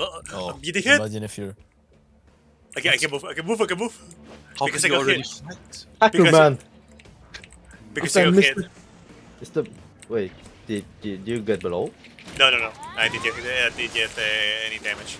Uh, Oh, I'm getting hit. imagine if you're. I can, I can move. I can move. I can move. How Because can I got already hit. fight? Hacker Because- man. Because After I got missed The... it. Is the wait? Did, did you get below? No, no, no. I didn't get, I did get uh, any damage.